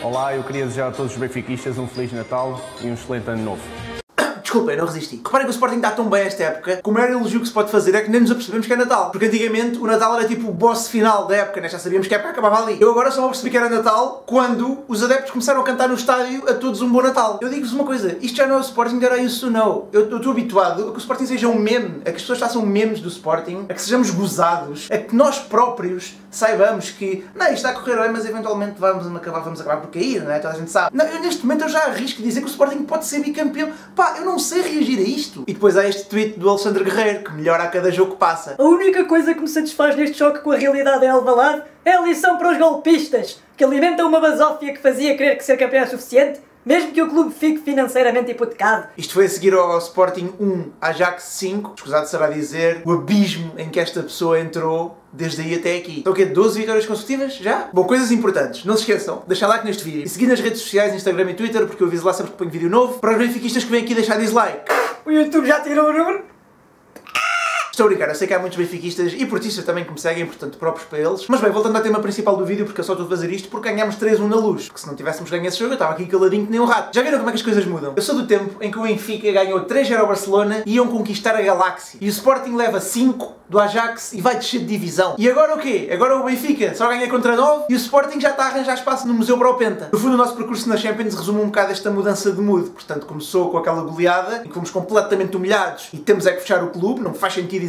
Olá, eu queria desejar a todos os benfiquistas um Feliz Natal e um excelente Ano Novo. Desculpem, não resisti. Reparem que o Sporting está tão bem esta época, que o maior elogio que se pode fazer é que nem nos apercebemos que é Natal. Porque antigamente o Natal era tipo o boss final da época, né? já sabíamos que a época acabava ali. Eu agora só vou perceber que era Natal quando os adeptos começaram a cantar no estádio a todos um bom Natal. Eu digo-vos uma coisa, isto já não é o Sporting, era isso não. Eu estou habituado a que o Sporting seja um meme, a que as pessoas façam memes do Sporting, a que sejamos gozados, a que nós próprios saibamos que, não, isto está a correr bem, mas eventualmente vamos acabar, vamos acabar por cair, não é? Toda a gente sabe. Não, eu, neste momento eu já arrisco dizer que o Sporting pode ser bicampeão. Pá, eu não sei reagir a isto. E depois há este tweet do Alexandre Guerreiro, que melhora a cada jogo que passa. A única coisa que me satisfaz neste choque com a realidade em Alvalade é a lição para os golpistas, que alimentam uma basófia que fazia crer que ser campeão é suficiente, mesmo que o clube fique financeiramente hipotecado. Isto foi a seguir ao Sporting 1, Ajax 5. Escusado será dizer o abismo em que esta pessoa entrou desde aí até aqui. Então o quê? 12 vitórias consecutivas? Já? Bom, coisas importantes. Não se esqueçam, deixar like neste vídeo. E seguir nas redes sociais, Instagram e Twitter, porque eu aviso lá sempre que ponho vídeo novo. Para os benfiquistas que vêm aqui deixar dislike. O YouTube já tirou o número? Estou a brincar, eu sei que há muitos benfiquistas e portistas também que me seguem, portanto próprios para eles. Mas bem, voltando ao tema principal do vídeo, porque eu só estou a fazer isto porque ganhámos 3-1 na luz. Porque se não tivéssemos ganho esse jogo, eu estava aqui caladinho que nem um rato. Já viram como é que as coisas mudam? Eu sou do tempo em que o Benfica ganhou 3-0 ao Barcelona e iam conquistar a galáxia. E o Sporting leva 5 do Ajax e vai descer de divisão. E agora o quê? Agora o Benfica só ganha contra 9 e o Sporting já está a arranjar espaço no Museu para o Penta. No fundo, o nosso percurso na Champions resume um bocado esta mudança de mood. Portanto, começou com aquela goleada em que fomos completamente humilhados e temos é que fechar o clube, não faz sentido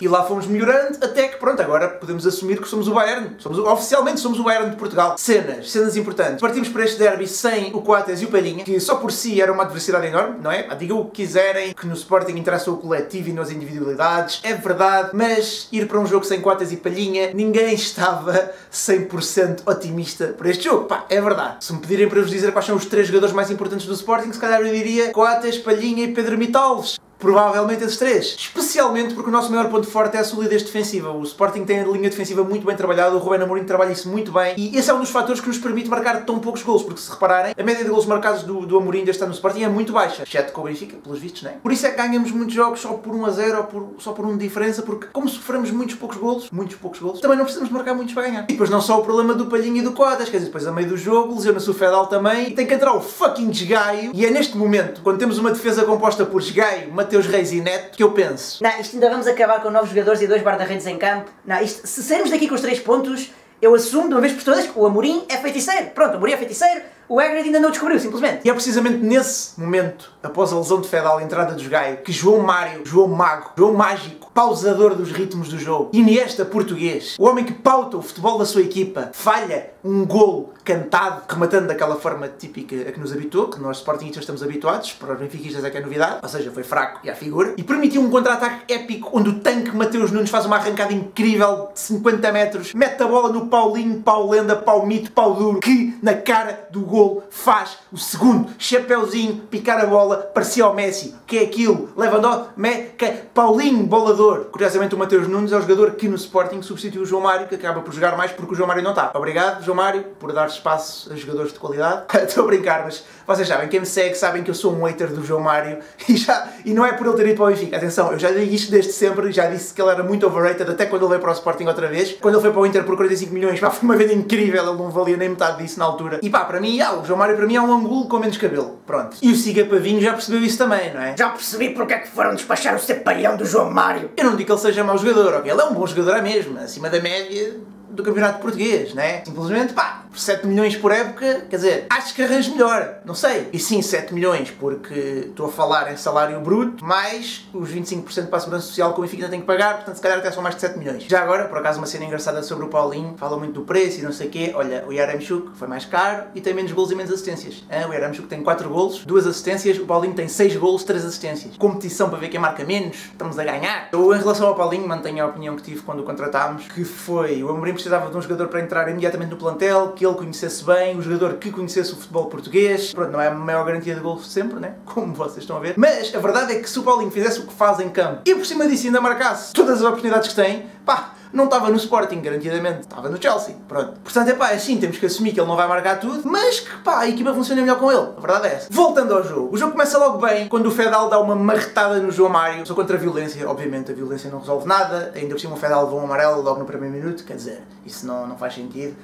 E lá fomos melhorando até que, pronto, agora podemos assumir que somos o Bayern. Somos, oficialmente somos o Bayern de Portugal. Cenas, cenas importantes. Partimos para este derby sem o Coates e o Palhinha, que só por si era uma adversidade enorme, não é? Digam o que quiserem, que no Sporting interessa o coletivo e nas individualidades. É verdade, mas ir para um jogo sem Coates e Palhinha, ninguém estava 100% otimista para este jogo. Pá, é verdade. Se me pedirem para vos dizer quais são os três jogadores mais importantes do Sporting, se calhar eu diria Coates, Palhinha e Pedro Mitalves. Provavelmente esses três. Especialmente porque o nosso maior ponto forte é a solidez defensiva. O Sporting tem a linha defensiva muito bem trabalhada, o Ruben Amorim trabalha isso muito bem e esse é um dos fatores que nos permite marcar tão poucos gols, porque se repararem, a média de gols marcados do, do Amorim deste ano no Sporting é muito baixa, exceto com o Benfica, pelos vistos, não é? Por isso é que ganhamos muitos jogos só por 1 a 0 ou por, só por 1 de diferença, porque como sofremos muitos poucos gols, muitos poucos gols, também não precisamos marcar muitos para ganhar. E depois não só o problema do Palhinho e do Coadas, quer dizer, depois a meio do jogo, lesiona-se o Fedal também e tem que entrar o fucking Desgaio e é neste momento, quando temos uma defesa composta por Desgaio, Mateus Reis e Neto, que eu penso. Não, isto ainda vamos acabar com novos jogadores e dois guarda-redes em campo. Não, isto, se sairmos daqui com os três pontos, eu assumo de uma vez por todas que o Amorim é feiticeiro. Pronto, o Amorim é feiticeiro, o Egred ainda não descobriu, simplesmente. E é precisamente nesse momento, após a lesão de Fedal, a entrada dos Gaio, que João Mário, João Mago, João Mágico, pausador dos ritmos do jogo, Iniesta português, o homem que pauta o futebol da sua equipa, falha um golo cantado, rematando daquela forma típica a que nos habituou, que nós Sportingistas estamos habituados, para os benfiquistas é que é novidade, ou seja, foi fraco e à figura, e permitiu um contra-ataque épico onde o tanque Mateus Nunes faz uma arrancada incrível de 50 metros, mete a bola no Paulinho, Pau Lenda, Pau Mito, Pau Duro, que na cara do golo faz o segundo, chapéuzinho, picar a bola, parecia ao Messi, que é aquilo, Lewandowski, Meca, Paulinho, bolador. Curiosamente o Mateus Nunes é o jogador que no Sporting substituiu o João Mário, que acaba por jogar mais porque o João Mário não está. Obrigado, João Mário, por dar espaço a jogadores de qualidade. Estou a brincar, mas vocês sabem, quem me segue sabem que eu sou um hater do João Mário e, já, e não é por ele ter ido para o Benfica. Atenção, eu já digo isto desde sempre, já disse que ele era muito overrated até quando ele veio para o Sporting outra vez. Quando ele foi para o Inter por 45 milhões, pá, foi uma venda incrível, ele não valia nem metade disso na altura. E pá, para mim, o João Mário para mim é um angulo com menos cabelo. Pronto. E o Siga Pavinho já percebeu isso também, não é? Já percebi porque é que foram despachar o cepalhão do João Mário. Eu não digo que ele seja mau jogador, ok? Ele é um bom jogador à mesma, acima da média do campeonato português, né? Simplesmente, pá, por 7 milhões por época, quer dizer, acho que arranjo melhor, não sei. E sim, 7 milhões, porque estou a falar em salário bruto, mais os 25% para a segurança social que o Benfica tem que pagar, portanto, se calhar até são mais de 7 milhões. Já agora, por acaso, uma cena engraçada sobre o Paulinho, fala muito do preço e não sei o quê. Olha, o Yaramchuk foi mais caro e tem menos golos e menos assistências. Ah, o Yaramchuk tem 4 golos, 2 assistências, o Paulinho tem 6 golos, 3 assistências. Competição para ver quem marca menos, estamos a ganhar. Eu, em relação ao Paulinho, mantenho a opinião que tive quando o contratámos, que foi o Amorim precisava de um jogador para entrar imediatamente no plantel, que ele conhecesse bem, o jogador que conhecesse o futebol português. Pronto, não é a maior garantia de gol sempre, né? Como vocês estão a ver. Mas a verdade é que se o Paulinho fizesse o que faz em campo e por cima disso ainda marcasse todas as oportunidades que tem, pá, não estava no Sporting, garantidamente, estava no Chelsea. Pronto. Portanto, é pá, assim, temos que assumir que ele não vai marcar tudo, mas que pá, a equipa funciona melhor com ele. A verdade é essa. Voltando ao jogo. O jogo começa logo bem, quando o Fedal dá uma marretada no João Mário. Sou contra a violência, obviamente a violência não resolve nada. Ainda por cima o Fedal levou um amarelo logo no primeiro minuto, quer dizer, isso não, não faz sentido.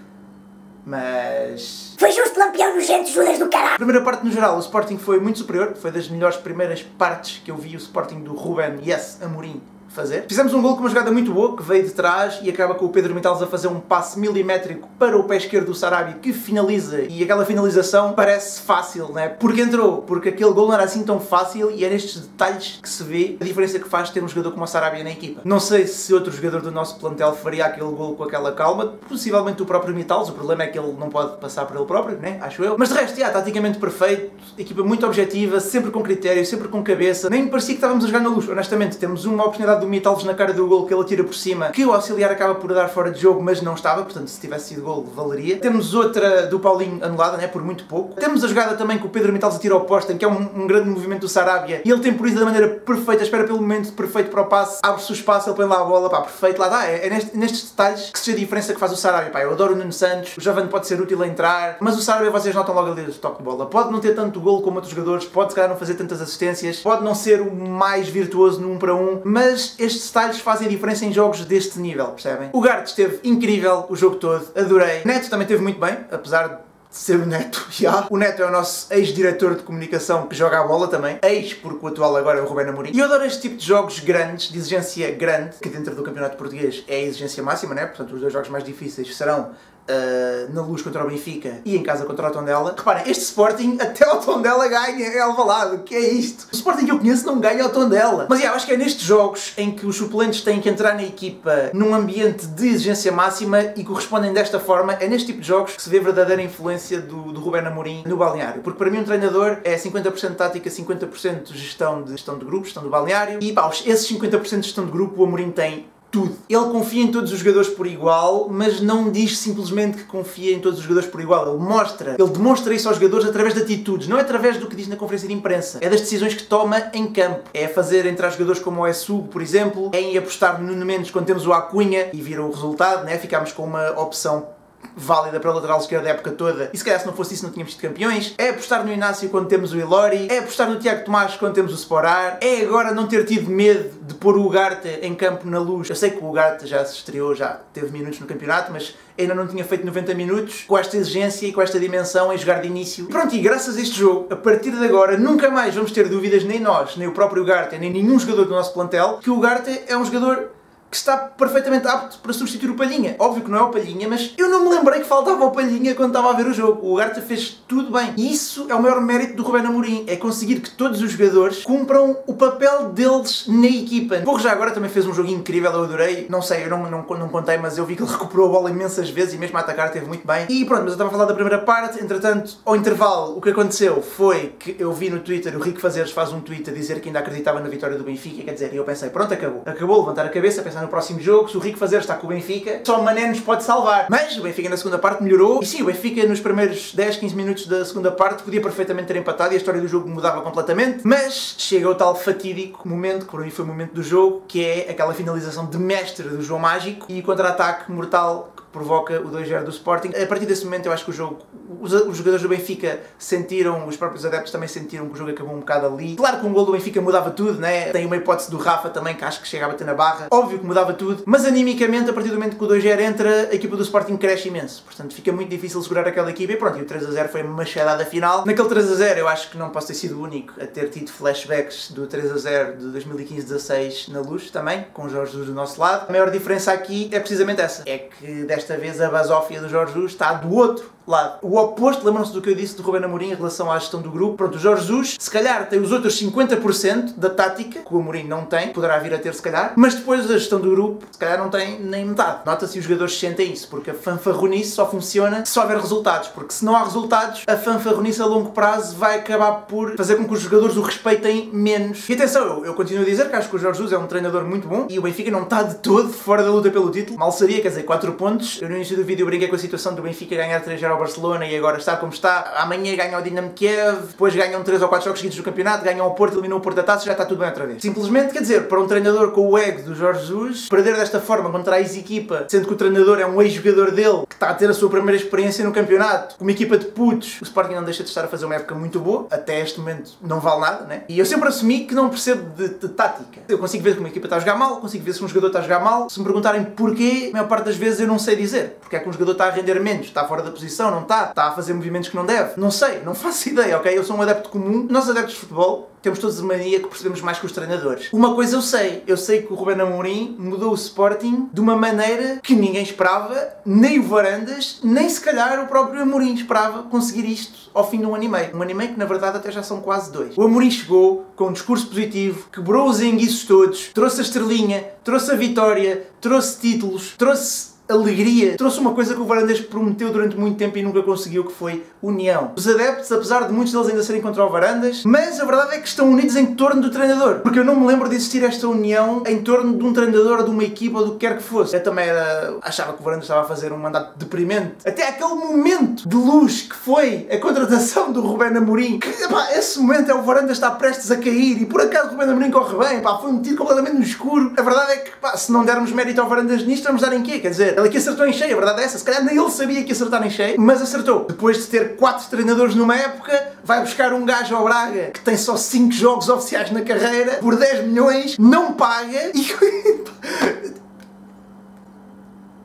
mas... Foi justo lampião nojento, Judas do caralho. Primeira parte, no geral, o Sporting foi muito superior. Foi das melhores primeiras partes que eu vi o Sporting do Ruben Yes Amorim fazer. Fizemos um gol com uma jogada muito boa, que veio de trás e acaba com o Pedro Mitalos a fazer um passe milimétrico para o pé esquerdo do Sarabia, que finaliza. E aquela finalização parece fácil, né? Porque entrou, porque aquele gol não era assim tão fácil e é nestes detalhes que se vê a diferença que faz ter um jogador como o Sarabia na equipa. Não sei se outro jogador do nosso plantel faria aquele gol com aquela calma, possivelmente o próprio Mitalos, o problema é que ele não pode passar por ele próprio, né? Acho eu. Mas de resto, já, taticamente perfeito, equipa muito objetiva, sempre com critério, sempre com cabeça. Nem parecia que estávamos a jogar na luz, honestamente. Temos uma oportunidade do Mitalos na cara do gol que ele tira por cima, que o auxiliar acaba por dar fora de jogo, mas não estava, portanto se tivesse sido gol valeria. Temos outra do Paulinho anulada, né, por muito pouco. Temos a jogada também que o Pedro Mitalos tira ao poste, que é um, um, grande movimento do Sarabia, e ele tem por isso da maneira perfeita, espera pelo momento perfeito para o passe, abre-se o espaço, ele põe lá a bola, pá, perfeito, lá dá. É, é neste, nestes detalhes que se a diferença que faz o Sarabia, pá. Eu adoro o Nuno Santos, o Jovem pode ser útil a entrar, mas o Sarabia vocês notam logo ali o toque de bola. Pode não ter tanto gol como outros jogadores, pode se calhar não fazer tantas assistências, pode não ser o mais virtuoso no 1 para 1, mas estes detalhes fazem diferença em jogos deste nível, percebem? O Gart esteve incrível o jogo todo, adorei. Neto também esteve muito bem, apesar de ser o Neto, já. O Neto é o nosso ex-diretor de comunicação que joga a bola também. Ex, porque o atual agora é o Rubén Amorim. E eu adoro este tipo de jogos grandes, de exigência grande, que dentro do campeonato português é a exigência máxima, né? Portanto, os dois jogos mais difíceis serão Uh, na luz contra o Benfica e em casa contra o Tondela. Reparem, este Sporting até o Tondela ganha, é Alvalade, o que é isto? O Sporting que eu conheço não ganha o Tondela. Mas yeah, acho que é nestes jogos em que os suplentes têm que entrar na equipa num ambiente de exigência máxima e correspondem desta forma, é neste tipo de jogos que se vê a verdadeira influência do, do Ruben Amorim no balneário. Porque para mim um treinador é 50% tática, 50% gestão de, gestão de grupo, gestão do balneário e pá, esses 50% de gestão de grupo o Amorim tem tudo. Ele confia em todos os jogadores por igual, mas não diz simplesmente que confia em todos os jogadores por igual. Ele mostra, ele demonstra isso aos jogadores através de atitudes, não é através do que diz na conferência de imprensa. É das decisões que toma em campo. É fazer entrar jogadores como o Essu, por exemplo, é em apostar no Nuno Mendes quando temos o Acunha e viram o resultado, né? ficámos com uma opção válida para a lateral esquerda a época toda e se calhar se não fosse isso não tínhamos sido campeões. É apostar no Inácio quando temos o Ilori, é apostar no Tiago Tomás quando temos o Sporar, é agora não ter tido medo de pôr o Ugarte em campo na luz. Eu sei que o Ugarte já se estreou, já teve minutos no campeonato, mas ainda não tinha feito 90 minutos com esta exigência e com esta dimensão em jogar de início. Pronto, e graças a este jogo, a partir de agora, nunca mais vamos ter dúvidas, nem nós, nem o próprio Ugarte, nem nenhum jogador do nosso plantel, que o Ugarte é um jogador que está perfeitamente apto para substituir o Palhinha. Óbvio que não é o Palhinha, mas eu não me lembrei que faltava o Palhinha quando estava a ver o jogo. O Garta fez tudo bem. E isso é o maior mérito do Rubén Amorim, é conseguir que todos os jogadores cumpram o papel deles na equipa. O já agora também fez um jogo incrível, eu adorei. Não sei, eu não, não, não contei, mas eu vi que ele recuperou a bola imensas vezes e mesmo a atacar teve muito bem. E pronto, mas eu estava a falar da primeira parte, entretanto, ao intervalo, o que aconteceu foi que eu vi no Twitter, o Rico Fazeres faz um tweet a dizer que ainda acreditava na vitória do Benfica, quer dizer, eu pensei, pronto, acabou. Acabou, levantar a cabeça, pensar no próximo jogo, se o Rico Fazer está com o Benfica, só o Mané nos pode salvar. Mas o Benfica na segunda parte melhorou. E sim, o Benfica nos primeiros 10, 15 minutos da segunda parte podia perfeitamente ter empatado e a história do jogo mudava completamente. Mas chega o tal fatídico momento, que para mim foi o momento do jogo, que é aquela finalização de mestre do João Mágico e contra-ataque mortal provoca o 2-0 do Sporting. A partir desse momento eu acho que o jogo, os, os, jogadores do Benfica sentiram, os próprios adeptos também sentiram que o jogo acabou um bocado ali. Claro que um gol do Benfica mudava tudo, né? Tem uma hipótese do Rafa também que acho que chega a bater na barra. Óbvio que mudava tudo, mas animicamente a partir do momento que o 2-0 entra, a equipa do Sporting cresce imenso. Portanto fica muito difícil segurar aquela equipa e pronto, e o 3-0 foi uma machadada final. Naquele 3-0 eu acho que não posso ter sido o único a ter tido flashbacks do 3-0 de 2015-16 na luz também, com o Jorge do nosso lado. A maior diferença aqui é precisamente essa, é que desta desta vez a basófia do Jorge Jesus está do outro lado. O oposto, lembram-se do que eu disse do Ruben Amorim em relação à gestão do grupo? Pronto, o Jorge Jesus, se calhar, tem os outros 50% da tática, que o Amorim não tem, poderá vir a ter se calhar, mas depois a gestão do grupo, se calhar não tem nem metade. Nota-se os jogadores sentem isso, porque a fanfarronice só funciona se houver resultados, porque se não há resultados, a fanfarronice a longo prazo vai acabar por fazer com que os jogadores o respeitem menos. E atenção, eu, eu continuo a dizer que acho que o Jorge Jesus é um treinador muito bom e o Benfica não está de todo fora da luta pelo título. Mal seria, quer dizer, 4 pontos. Eu no início do vídeo brinquei com a situação do Benfica ganhar 3 ao Barcelona e agora está como está. Amanhã ganha o Dinamo Kiev, depois ganham 3 ou 4 jogos seguidos do campeonato, ganham o Porto, eliminam o Porto da taça, já está tudo bem outra vez. Simplesmente, quer dizer, para um treinador com o ego do Jorge Jesus, perder desta forma contra a ex-equipa, sendo que o treinador é um ex-jogador dele, que está a ter a sua primeira experiência no campeonato, com uma equipa de putos, o Sporting não deixa de estar a fazer uma época muito boa, até este momento não vale nada, né? E eu sempre assumi que não percebo de, de tática. Eu consigo ver que uma equipa está a jogar mal, consigo ver se um jogador está a jogar mal. Se me perguntarem porquê, a maior parte das vezes eu não sei dizer. Porque é que um jogador está a render menos, está fora da posição, concentração, não está? Está a fazer movimentos que não deve? Não sei, não faço ideia, ok? Eu sou um adepto comum. Nós adeptos de futebol temos todos a mania que percebemos mais que os treinadores. Uma coisa eu sei, eu sei que o Ruben Amorim mudou o Sporting de uma maneira que ninguém esperava, nem o Varandas, nem se calhar o próprio Amorim esperava conseguir isto ao fim de um ano e meio. Um ano e meio que na verdade até já são quase dois. O Amorim chegou com um discurso positivo, quebrou os enguiços todos, trouxe a estrelinha, trouxe a vitória, trouxe títulos, trouxe alegria, trouxe uma coisa que o Varandas prometeu durante muito tempo e nunca conseguiu, que foi união. Os adeptos, apesar de muitos deles ainda serem contra o Varandas, mas a verdade é que estão unidos em torno do treinador. Porque eu não me lembro de existir esta união em torno de um treinador, de uma equipa ou do que quer que fosse. Eu também era, achava que o Varandas estava a fazer um mandato deprimente. Até aquele momento de luz que foi a contratação do Rubén Amorim, que, epá, esse momento é o Varandas está prestes a cair e por acaso o Rubén Amorim corre bem, pá, foi metido completamente no escuro. A verdade é que, pá, se não dermos mérito ao Varandas nisto, vamos dar em quê? Quer dizer, ele aqui acertou em cheio, a verdade é essa. Se calhar nem ele sabia que ia acertar em cheio, mas acertou. Depois de ter 4 treinadores numa época, vai buscar um gajo ao Braga que tem só 5 jogos oficiais na carreira, por 10 milhões, não paga e.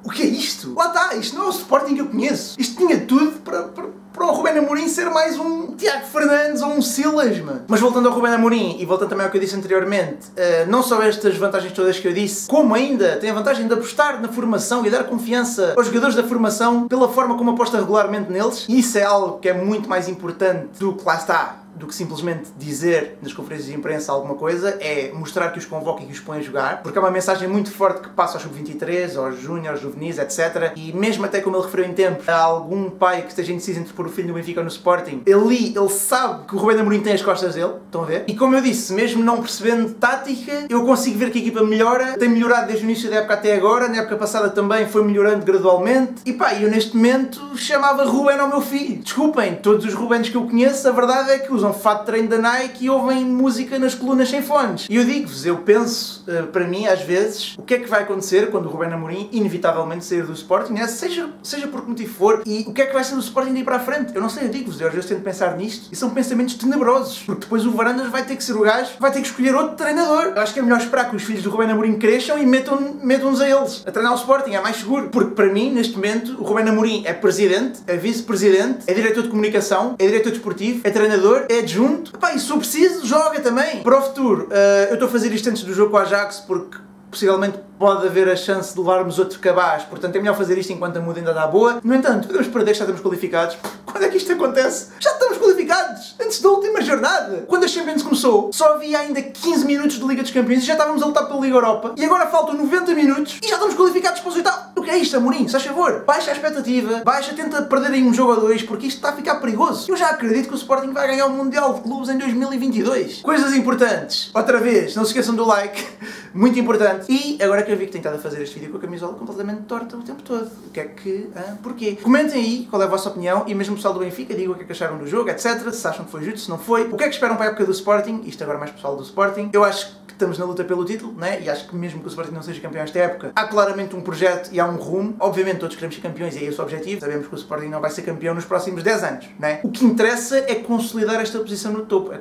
O que é isto? Lá está, isto não é o Sporting que eu conheço. Isto tinha tudo para, para, para o Rubén Amorim ser mais um Tiago Fernandes ou um Silas, mano. Mas voltando ao Rubén Amorim e voltando também ao que eu disse anteriormente, uh, não só estas vantagens todas que eu disse, como ainda tem a vantagem de apostar na formação e dar confiança aos jogadores da formação pela forma como aposta regularmente neles. E isso é algo que é muito mais importante do que lá está do que simplesmente dizer nas conferências de imprensa alguma coisa, é mostrar que os convoca e que os põe a jogar, porque é uma mensagem muito forte que passa aos sub-23, aos júniores, juvenis, etc. E mesmo até como ele referiu em tempo, a algum pai que esteja indeciso entre pôr o filho no Benfica no Sporting, ele, ele sabe que o Rubén Amorim tem as costas dele, estão a ver? E como eu disse, mesmo não percebendo tática, eu consigo ver que a equipa melhora, tem melhorado desde o início da época até agora, na época passada também foi melhorando gradualmente, e pá, eu neste momento chamava Rubén ao meu filho. Desculpem, todos os Rubens que eu conheço, a verdade é que usam fato de treino da Nike e ouvem música nas colunas sem fones. E eu digo-vos, eu penso, uh, para mim, às vezes, o que é que vai acontecer quando o Rubén Amorim inevitavelmente sair do Sporting, né? seja, seja por que motivo for, e o que é que vai ser do Sporting daí para a frente? Eu não sei, eu digo-vos, eu às vezes tento pensar nisto, e são pensamentos tenebrosos, porque depois o Varandas vai ter que ser o gajo, vai ter que escolher outro treinador. Eu acho que é melhor esperar que os filhos do Rubén Amorim cresçam e metam-nos metam a eles a treinar o Sporting, é mais seguro. Porque para mim, neste momento, o Rubén Amorim é presidente, é vice-presidente, é diretor de comunicação, é diretor desportivo, é treinador, é adjunto, Epá, e se for preciso, joga também. Para o futuro, uh, eu estou a fazer isto antes do jogo com a Ajax porque possivelmente pode haver a chance de levarmos outro cabaz, portanto é melhor fazer isto enquanto a muda ainda dá boa. No entanto, podemos perder, já estamos qualificados. Quando é que isto acontece? Já estamos qualificados! Antes da última jornada! Quando a Champions começou, só havia ainda 15 minutos de Liga dos Campeões e já estávamos a lutar pela Liga Europa. E agora faltam 90 minutos e já estamos qualificados para os oitavos. É isto, Amorim? Se faz favor, baixa a expectativa, baixa, tenta perder aí um jogo ou dois, porque isto está a ficar perigoso. Eu já acredito que o Sporting vai ganhar o Mundial de Clubes em 2022. Coisas importantes. Outra vez, não se esqueçam do like. Muito importante. E agora que eu vi que tenho estado a fazer este vídeo com a camisola completamente torta o tempo todo. O que é que. Ah, porquê? Comentem aí qual é a vossa opinião e mesmo o pessoal do Benfica, digam o que é que acharam do jogo, etc. Se acham que foi justo, se não foi. O que é que esperam para a época do Sporting? Isto agora mais pessoal do Sporting. Eu acho que estamos na luta pelo título, né? E acho que mesmo que o Sporting não seja campeão esta época, há claramente um projeto e há um rumo. Obviamente todos queremos ser campeões e é esse o objetivo. Sabemos que o Sporting não vai ser campeão nos próximos 10 anos, né? O que interessa é consolidar esta posição no topo, é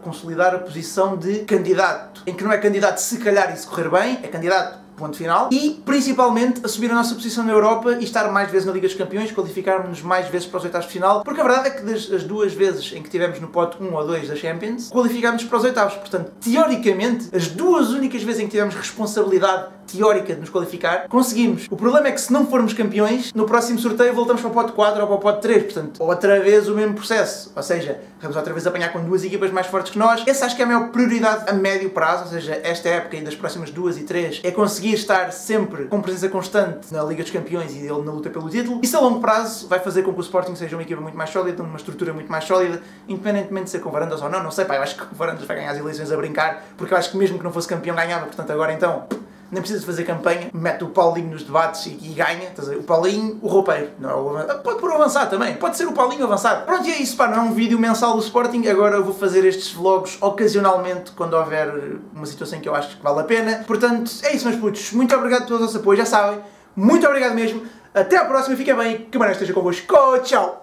consolidar a posição de candidato, em que não é candidato se calhar e se correr bem, é candidato ponto final, e principalmente assumir a nossa posição na Europa e estar mais vezes na Liga dos Campeões, qualificarmos-nos mais vezes para os oitavos de final, porque a verdade é que das as duas vezes em que tivemos no pote 1 ou 2 da Champions, qualificámos para os oitavos. Portanto, teoricamente, as duas únicas vezes em que tivemos responsabilidade teórica de nos qualificar, conseguimos. O problema é que se não formos campeões, no próximo sorteio voltamos para o pote 4 ou para o pote 3, portanto, outra vez o mesmo processo. Ou seja, vamos outra vez apanhar com duas equipas mais fortes que nós. Essa acho que é a maior prioridade a médio prazo, ou seja, esta época e das próximas duas e três, é conseguir estar sempre com presença constante na Liga dos Campeões e ele na luta pelo título. Isso a longo prazo vai fazer com que o Sporting seja uma equipa muito mais sólida, uma estrutura muito mais sólida, independentemente de ser com Varandas ou não. Não sei, pá, eu acho que Varandas vai ganhar as eleições a brincar, porque eu acho que mesmo que não fosse campeão ganhava, portanto agora então nem precisa fazer campanha, mete o Paulinho nos debates e, e ganha. O Paulinho, o roupeiro. Não, é pode pôr o avançar também, pode ser o Paulinho avançar. Pronto, e é isso, pá, não é um vídeo mensal do Sporting. Agora eu vou fazer estes vlogs ocasionalmente quando houver uma situação que eu acho que vale a pena. Portanto, é isso, meus putos. Muito obrigado pelo vosso apoio, já sabem. Muito obrigado mesmo. Até à próxima, fiquem bem, que a esteja convosco. Tchau!